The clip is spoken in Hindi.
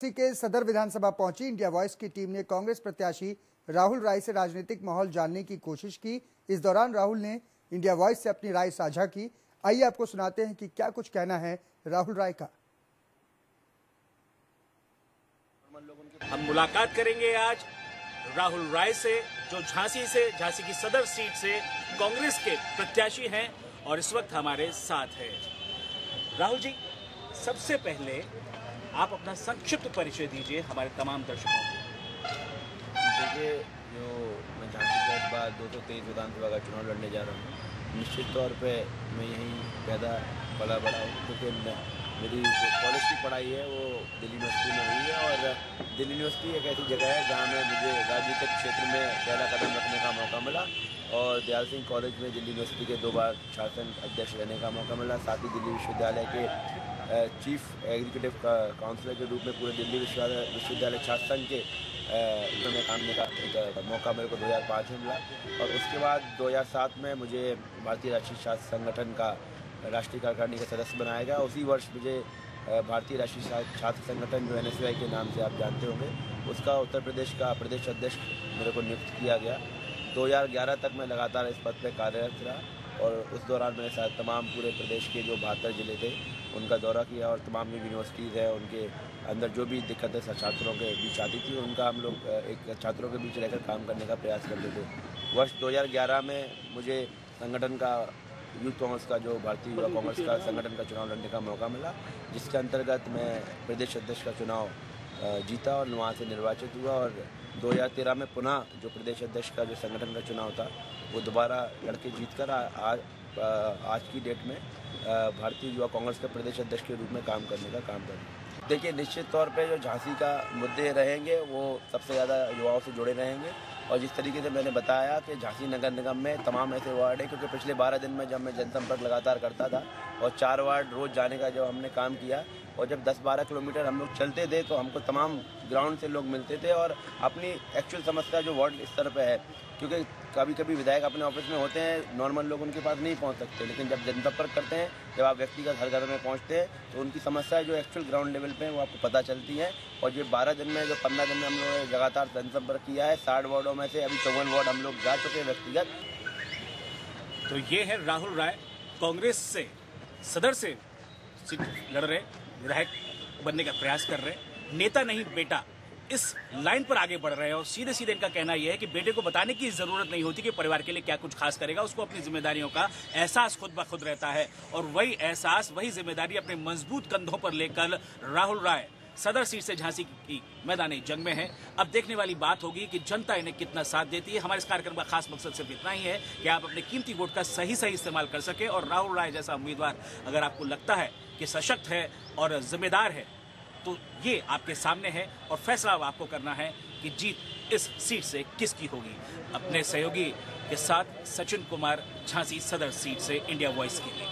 के सदर विधानसभा पहुँची। इंडिया वॉइस की टीम ने कांग्रेस प्रत्याशी राहुल राय से राजनीतिक माहौल जानने की कोशिश की। इस दौरान राहुल ने इंडिया वॉइस से अपनी राय साझा की। आइए आपको सुनाते हैं कि क्या कुछ कहना है राहुल राय का। हम मुलाकात करेंगे आज राहुल राय से, जो झांसी से, झांसी की सदर सीट से कांग्रेस के प्रत्याशी हैं और इस वक्त हमारे साथ हैं। राहुल जी, सबसे पहले आप अपना संक्षिप्त परिचय दीजिए हमारे तमाम दर्शकों को। देखिए, जो मैं झांसी के बाद दो सौ तेईस विधानसभा का चुनाव लड़ने जा रहा हूँ। निश्चित तौर पे मैं यहीं पैदा पला बड़ा हूँ, क्योंकि मेरी जो कॉलेज की पढ़ाई है, वो दिल्ली यूनिवर्सिटी में हुई है और दिल्ली यूनिवर्सिटी एक ऐसी जगह है जहाँ में मुझे राजनीतिक क्षेत्र में पहला कदम रखने का मौका मिला और दयाल सिंह कॉलेज में दिल्ली यूनिवर्सिटी के दो बार शासन अध्यक्ष रहने का मौका मिला। साथ ही दिल्ली विश्वविद्यालय के चीफ एग्जीक्यूटिव काउंसिलर के रूप में पूरे दिल्ली विश्वविद्यालय छात्र संघ के में काम करने का एक मौका मेरे को 2005 में मिला। और उसके बाद 2007 में मुझे भारतीय राष्ट्रीय छात्र संगठन का राष्ट्रीय कार्यकारिणी का सदस्य बनाया गया। उसी वर्ष मुझे भारतीय राष्ट्रीय छात्र संगठन जो एन के नाम से आप जानते होंगे। उसका उत्तर प्रदेश का प्रदेश अध्यक्ष मेरे को नियुक्त किया गया। 2011 तक मैं लगातार इस पद पर कार्यरत रहा। और उस दौरान मैंने साथ तमाम पूरे प्रदेश के जो बहत्तर ज़िले थे, उनका दौरा किया और तमाम जो यूनिवर्सिटीज़ है, उनके अंदर जो भी दिक्कतें छात्रों के बीच आती थी, उनका हम लोग एक छात्रों के बीच रहकर काम करने का प्रयास करते थे। वर्ष 2011 में मुझे संगठन का, यूथ कांग्रेस का जो भारतीय युवा कांग्रेस का संगठन का चुनाव लड़ने का मौका मिला, जिसके अंतर्गत मैं प्रदेश अध्यक्ष का चुनाव जीता और वहाँ से निर्वाचित हुआ और 2013 में पुनः जो प्रदेश अध्यक्ष का जो संगठन का चुनाव था, वो दोबारा लड़के जीत कर आज आज की डेट में भारतीय युवा कांग्रेस के प्रदेश अध्यक्ष के रूप में काम करने का काम कर देखिए, निश्चित तौर पे जो झांसी का मुद्दे रहेंगे, वो सबसे ज़्यादा युवाओं से जुड़े रहेंगे। और जिस तरीके से मैंने बताया कि झांसी नगर निगम में तमाम ऐसे वार्ड हैं, क्योंकि पिछले बारह दिन में जब मैं जनसंपर्क लगातार करता था, और चार वार्ड रोज़ जाने का जो हमने काम किया और जब 10-12 किलोमीटर हम लोग चलते थे तो हमको तमाम ग्राउंड से लोग मिलते थे और अपनी एक्चुअल समस्या जो वार्ड स्तर पर है, क्योंकि कभी कभी विधायक अपने ऑफ़िस में होते हैं नॉर्मल लोग उनके पास नहीं पहुँच सकते, लेकिन जब जनसंपर्क करते हैं, जब आप व्यक्तिगत हर घर में पहुँचते हैं तो उनकी समस्या जो एक्चुअल ग्राउंड लेवल पे है, वो आपको पता चलती है। और जो बारह दिन में, जो पंद्रह दिन में हम लोगों ने लगातार जनसंपर्क किया है, साठ वार्डों में से अभी चौवन वार्ड हम लोग जा चुके हैं व्यक्तिगत। तो ये है राहुल राय, कांग्रेस से, सदर से लड़ रहे विधायक बनने का प्रयास कर रहे हैं। नेता नहीं, बेटा। इस लाइन पर आगे बढ़ रहे हैं और सीधे सीधे इनका कहना यह है कि बेटे को बताने की ज़रूरत नहीं होती कि परिवार के लिए क्या कुछ खास करेगा। उसको अपनी जिम्मेदारियों का एहसास खुद ब खुद रहता है। और वही एहसास, वही ज़िम्मेदारी अपने मज़बूत कंधों पर लेकर राहुल राय सदर सीट से झांसी की मैदानी जंग में है। अब देखने वाली बात होगी कि जनता इन्हें कितना साथ देती है। हमारे इस कार्यक्रम का खास मकसद सिर्फ़ इतना ही है कि आप अपने कीमती वोट का सही सही इस्तेमाल कर सके और राहुल राय जैसा उम्मीदवार अगर आपको लगता है कि सशक्त है और जिम्मेदार है तो ये आपके सामने है और फैसला अब आपको करना है कि जीत इस सीट से किसकी होगी। अपने सहयोगी के साथ सचिन कुमार, झांसी सदर सीट से इंडिया वॉइस के लिए।